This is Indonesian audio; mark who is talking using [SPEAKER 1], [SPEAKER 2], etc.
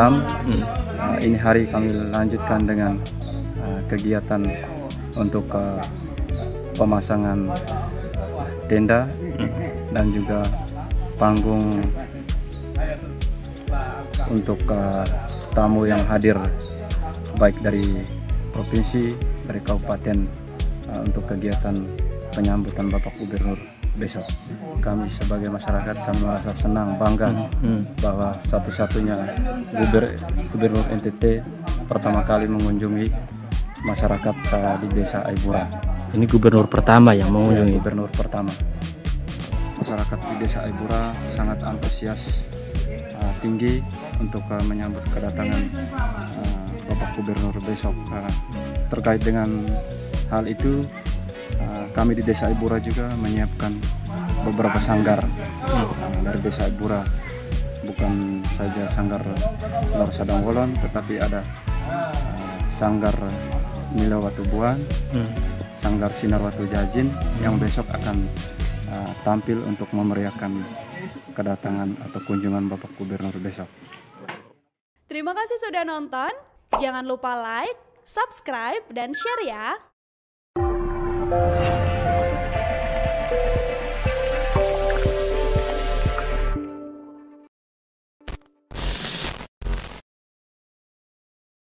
[SPEAKER 1] Malam. Uh, ini hari kami lanjutkan dengan uh, kegiatan untuk uh, pemasangan tenda dan juga panggung untuk uh, tamu yang hadir baik dari provinsi, dari kabupaten uh, untuk kegiatan penyambutan Bapak Gubernur besok. Kami sebagai masyarakat kami merasa senang bangga bahwa satu-satunya guber- gubernur NTT pertama kali mengunjungi masyarakat uh, di desa Aibura.
[SPEAKER 2] Ini gubernur pertama yang mengunjungi.
[SPEAKER 1] gubernur pertama. Masyarakat di desa Aibura sangat antusias uh, tinggi untuk uh, menyambut kedatangan uh, Bapak Gubernur besok. Uh, terkait dengan hal itu, kami di desa Aibura juga menyiapkan beberapa sanggar uh, dari desa Aibura. Bukan saja sanggar Lor Sadangolon, tetapi ada uh, sanggar Watu Buan,
[SPEAKER 2] Hmm.
[SPEAKER 1] Sanggar Sinar Watu Jajin yang besok akan uh, tampil untuk memeriahkan kedatangan atau kunjungan Bapak Gubernur besok.
[SPEAKER 3] Terima kasih sudah nonton. Jangan lupa like, subscribe, dan share ya. Thank you.